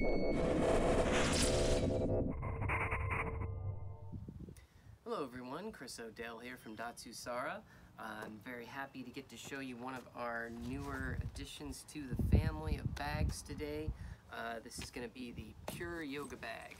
Hello everyone, Chris Odell here from Datsusara. I'm very happy to get to show you one of our newer additions to the family of bags today. Uh, this is going to be the Pure Yoga Bag.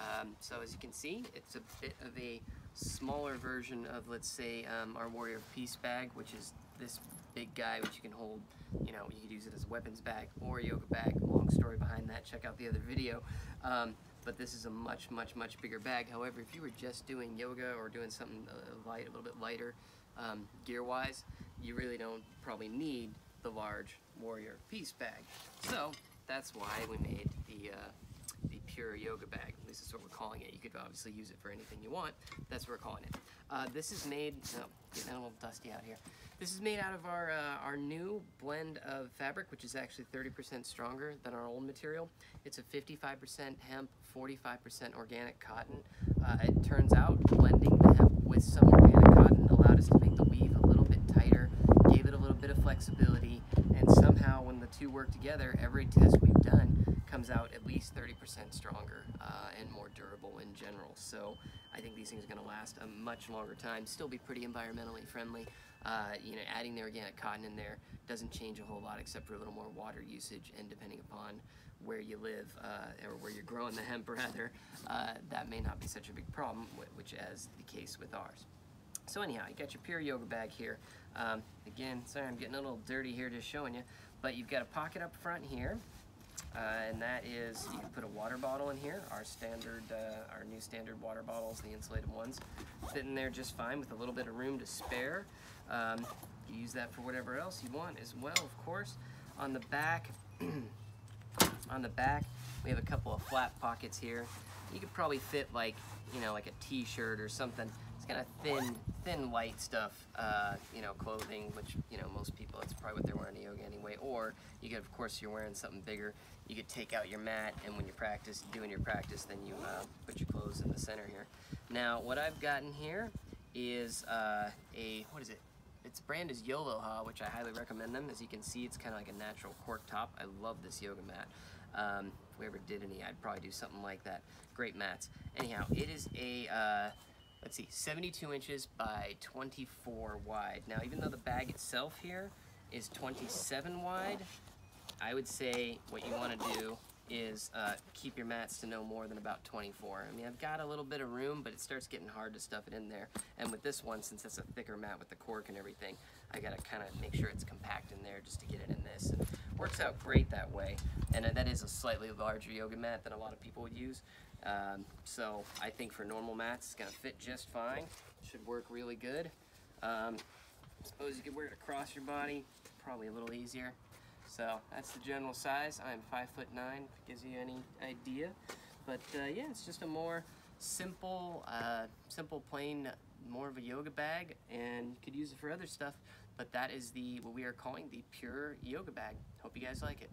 Um, so as you can see, it's a bit of a smaller version of, let's say, um, our Warrior of Peace bag, which is this big guy, which you can hold, you know, you could use it as a weapons bag or a yoga bag. Long story behind that, check out the other video. Um, but this is a much, much, much bigger bag. However, if you were just doing yoga or doing something light, a little bit lighter, um, gear-wise, you really don't probably need the large Warrior Peace bag. So that's why we made the uh, the pure yoga bag. This is what we're calling it. You could obviously use it for anything you want. That's what we're calling it. Uh, this is made, oh, getting a little dusty out here. This is made out of our, uh, our new blend of fabric, which is actually 30% stronger than our old material. It's a 55% hemp, 45% organic cotton. Uh, it turns out blending the hemp with some organic cotton allowed us to make the weave a little bit tighter, gave it a little bit of flexibility, and somehow when the two work together, every test we've done comes out at least 30% stronger uh, and more durable in general. So I think these things are going to last a much longer time, still be pretty environmentally friendly. Uh, you know, adding the organic cotton in there doesn't change a whole lot except for a little more water usage and depending upon where you live uh, or where you're growing the hemp rather, uh, that may not be such a big problem, which is the case with ours. So anyhow, you got your pure yoga bag here. Um, again, sorry I'm getting a little dirty here just showing you, but you've got a pocket up front here. Uh, and that is, you can put a water bottle in here, our standard, uh, our new standard water bottles, the insulated ones, fit in there just fine with a little bit of room to spare. Um, you use that for whatever else you want as well, of course. On the back, on the back, we have a couple of flat pockets here. You could probably fit like, you know, like a t-shirt or something. It's kind of thin, thin, light stuff, uh, you know, clothing, which, you know, most people, that's probably what they're wearing in yoga anyway. Or you could, of course, you're wearing something bigger. You could take out your mat, and when you practice, doing your practice, then you uh, put your clothes in the center here. Now, what I've gotten here is uh, a, what is it? its brand is Yoloha, which I highly recommend them. As you can see, it's kind of like a natural cork top. I love this yoga mat. Um, if we ever did any, I'd probably do something like that. Great mats. Anyhow, it is a, uh, let's see, 72 inches by 24 wide. Now, even though the bag itself here is 27 wide, I would say what you want to do is uh, keep your mats to no more than about 24. I mean, I've got a little bit of room, but it starts getting hard to stuff it in there. And with this one, since it's a thicker mat with the cork and everything, I gotta kind of make sure it's compact in there just to get it in this. And works out great that way. And uh, that is a slightly larger yoga mat than a lot of people would use. Um, so I think for normal mats, it's gonna fit just fine. Should work really good. Um, suppose you could wear it across your body, probably a little easier. So that's the general size. I'm five foot nine, gives you any idea. But uh, yeah, it's just a more simple, uh, simple, plain, more of a yoga bag, and you could use it for other stuff. But that is the what we are calling the pure yoga bag. Hope you guys like it.